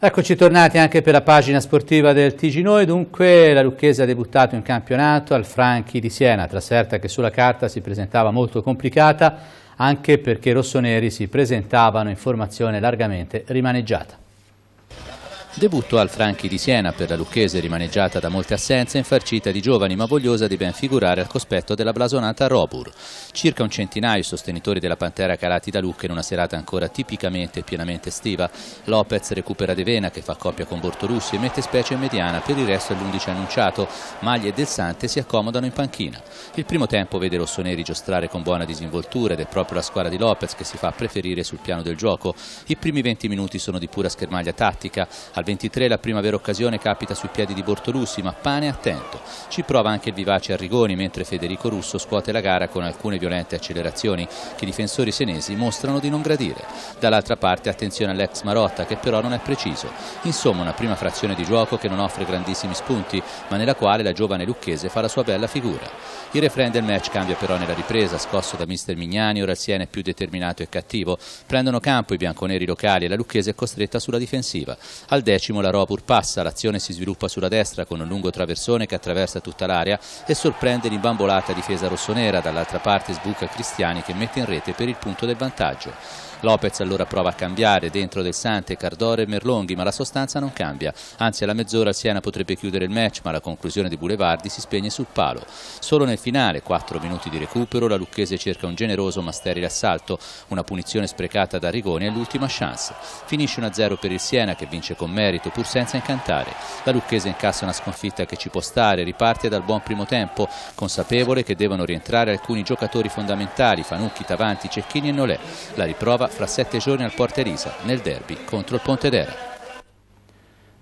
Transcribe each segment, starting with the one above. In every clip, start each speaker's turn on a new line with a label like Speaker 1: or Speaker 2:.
Speaker 1: Eccoci tornati anche per la pagina sportiva del TG Noi, dunque la Lucchese ha debuttato in campionato al Franchi di Siena, trasferta che sulla carta si presentava molto complicata anche perché i rossoneri si presentavano in formazione largamente rimaneggiata.
Speaker 2: Debutto al Franchi di Siena per la Lucchese rimaneggiata da molte assenze, infarcita di giovani ma vogliosa di ben figurare al cospetto della blasonata Robur. Circa un centinaio sostenitori della Pantera calati da Lucca in una serata ancora tipicamente e pienamente estiva. Lopez recupera De Vena che fa coppia con Bortolussi e mette specie mediana, per il resto è l'11 annunciato. Maglie e Del Sante si accomodano in panchina. Il primo tempo vede i rossoneri giostrare con buona disinvoltura ed è proprio la squadra di Lopez che si fa preferire sul piano del gioco. I primi 20 minuti sono di pura schermaglia tattica. Al 23 la prima vera occasione capita sui piedi di Bortolussi, ma Pane attento. Ci prova anche il vivace Arrigoni, mentre Federico Russo scuote la gara con alcune violente accelerazioni che i difensori senesi mostrano di non gradire. Dall'altra parte attenzione all'ex Marotta, che però non è preciso. Insomma, una prima frazione di gioco che non offre grandissimi spunti, ma nella quale la giovane lucchese fa la sua bella figura. Il refrain del match cambia però nella ripresa, scosso da mister Mignani, ora il Siena è più determinato e cattivo. Prendono campo i bianconeri locali e la lucchese è costretta sulla difensiva. Al decimo la Ropur passa, l'azione si sviluppa sulla destra con un lungo traversone che attraversa tutta l'area e sorprende l'imbambolata difesa rossonera, dall'altra parte sbuca Cristiani che mette in rete per il punto del vantaggio. Lopez allora prova a cambiare dentro del Sante, Cardore e Merlonghi, ma la sostanza non cambia. Anzi, alla mezz'ora il Siena potrebbe chiudere il match, ma la conclusione di Boulevardi si spegne sul palo. Solo nel finale, 4 minuti di recupero, la Lucchese cerca un generoso ma sterile assalto, una punizione sprecata da Rigoni è l'ultima chance. Finisce 1-0 per il Siena che vince con merito, pur senza incantare. La Lucchese incassa una sconfitta che ci può stare, riparte dal buon primo tempo, consapevole che devono rientrare alcuni giocatori fondamentali, Fanucchi, Tavanti, Cecchini e Nolè. La riprova fra sette giorni al Porta Elisa nel derby contro il Pontedera.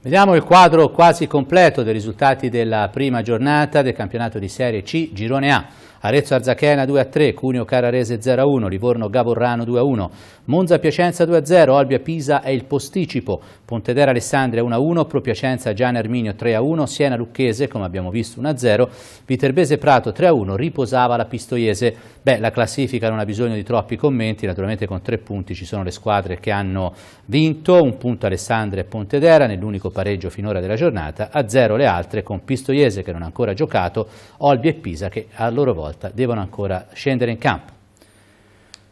Speaker 1: Vediamo il quadro quasi completo dei risultati della prima giornata del campionato di Serie C, Girone A. Arezzo Arzachena 2-3, Cuneo Cararese 0-1, Livorno Gavorrano 2-1, Monza Piacenza 2-0, Olbia Pisa è il posticipo, Pontedera Alessandria 1-1, Pro Piacenza Gian Erminio 3-1, Siena Lucchese come abbiamo visto 1-0, Viterbese Prato 3-1, riposava la Pistoiese. Beh, la classifica non ha bisogno di troppi commenti, naturalmente con tre punti ci sono le squadre che hanno vinto, un punto Alessandria e Pontedera nell'unico pareggio finora della giornata, a zero le altre con Pistoiese che non ha ancora giocato, Olbia e Pisa che a loro volta volta devono ancora scendere in campo.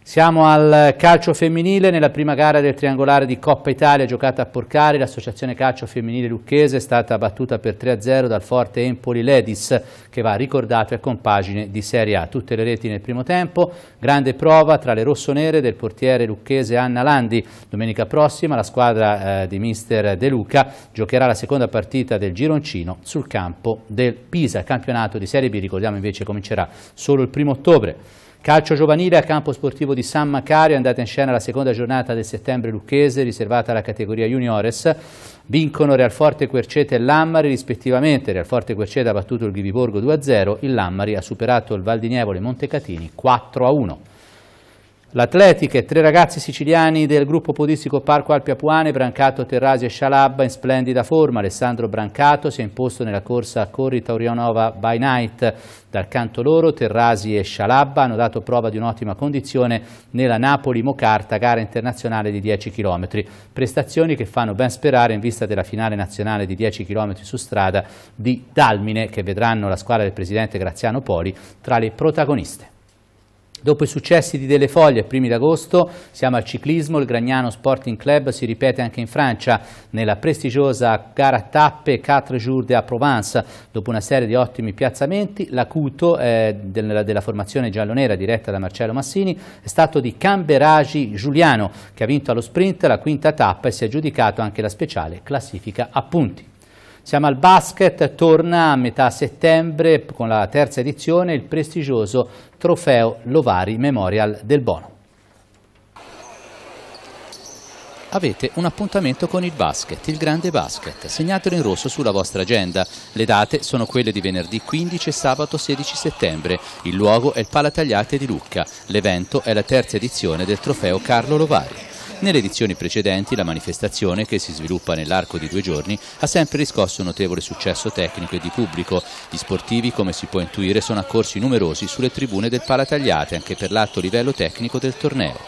Speaker 1: Siamo al calcio femminile, nella prima gara del triangolare di Coppa Italia giocata a Porcari, l'associazione calcio femminile lucchese è stata battuta per 3-0 dal forte Empoli Ledis che va ricordato e con pagine di Serie A. Tutte le reti nel primo tempo, grande prova tra le rossonere del portiere lucchese Anna Landi. Domenica prossima la squadra eh, di mister De Luca giocherà la seconda partita del Gironcino sul campo del Pisa. Campionato di Serie B, ricordiamo invece, comincerà solo il primo ottobre. Calcio giovanile al campo sportivo di San Macario andata in scena la seconda giornata del settembre lucchese riservata alla categoria juniores. Vincono Realforte Quercete e Lammari rispettivamente. Realforte Quercete ha battuto il Ghiviborgo 2-0, il Lammari ha superato il Valdinievole Montecatini 4-1. L'Atletica e tre ragazzi siciliani del gruppo podistico Parco Alpi Apuane, Brancato, Terrasi e Scialabba in splendida forma. Alessandro Brancato si è imposto nella corsa Corri Taurianova by Night. Dal canto loro Terrasi e Scialabba hanno dato prova di un'ottima condizione nella Napoli-Mocarta, gara internazionale di 10 km. Prestazioni che fanno ben sperare in vista della finale nazionale di 10 km su strada di Dalmine che vedranno la squadra del presidente Graziano Poli tra le protagoniste. Dopo i successi di Delle Foglie a primi d'agosto siamo al ciclismo, il Gragnano Sporting Club si ripete anche in Francia nella prestigiosa gara tappe 4 Jours de Provence. Dopo una serie di ottimi piazzamenti, l'acuto eh, della, della, formazione giallonera diretta da Marcello Massini è stato di Camberagi Giuliano che ha vinto allo sprint la quinta tappa e si è aggiudicato anche la speciale classifica a punti. Siamo al basket, torna a metà settembre con la terza edizione il prestigioso trofeo Lovari Memorial del Bono.
Speaker 2: avete un appuntamento con il basket, il grande basket. Segnatelo in rosso sulla vostra agenda. Le date sono quelle di venerdì 15 e sabato 16 settembre. Il luogo è il Palatagliate di Lucca. L'evento è la terza edizione del trofeo Carlo Lovari. Nelle edizioni precedenti la manifestazione, che si sviluppa nell'arco di due giorni, ha sempre riscosso un notevole successo tecnico e di pubblico. Gli sportivi, come si può intuire, sono accorsi numerosi sulle tribune del Palatagliate, anche per l'alto livello tecnico del torneo.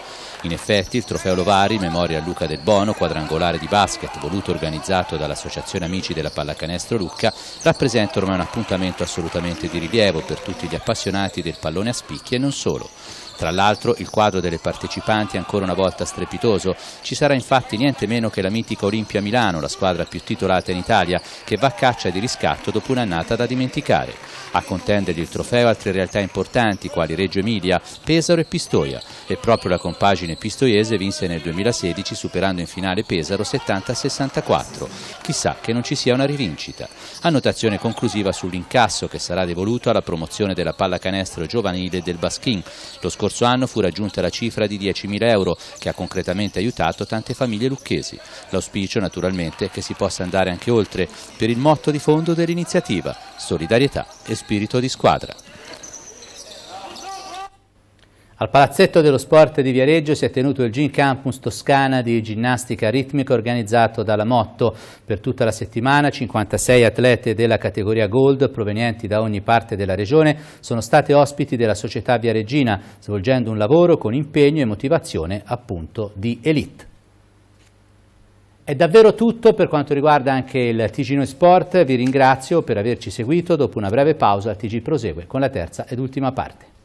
Speaker 1: In effetti il trofeo Lovari, memoria a Luca Del Bono, quadrangolare di basket voluto organizzato dall'Associazione Amici della Pallacanestro Lucca, rappresenta ormai un appuntamento assolutamente di rilievo per tutti gli appassionati del pallone a spicchi e non solo. Tra l'altro il quadro delle partecipanti è ancora una volta strepitoso. Ci sarà infatti niente meno che la mitica Olimpia Milano, la squadra più titolata in Italia, che va a caccia di riscatto dopo un'annata da dimenticare. A contendergli il trofeo altre realtà importanti quali Reggio Emilia, Pesaro e Pistoia e proprio la compagine pistoiese vinse nel 2016 superando in finale Pesaro 70-64. Chissà che non ci sia una rivincita. Annotazione conclusiva sull'incasso che sarà devoluto alla promozione della pallacanestro giovanile del Baschin. Lo scorso anno fu raggiunta la cifra di 10.000 euro che ha concretamente aiutato tante famiglie lucchesi. L'auspicio naturalmente è che si possa andare anche oltre per il motto di fondo dell'iniziativa, solidarietà e spirito di squadra.
Speaker 3: Al Palazzetto dello Sport di Viareggio si è tenuto il Gin Campus Toscana di ginnastica ritmica organizzato dalla Motto. Per tutta la settimana 56 atlete della categoria Gold provenienti da ogni parte della regione sono state ospiti della società viareggina svolgendo un lavoro con impegno e motivazione appunto di elite. È davvero tutto per quanto riguarda anche il Noi Sport, vi ringrazio per averci seguito, dopo una breve pausa il TG prosegue con la terza ed ultima parte.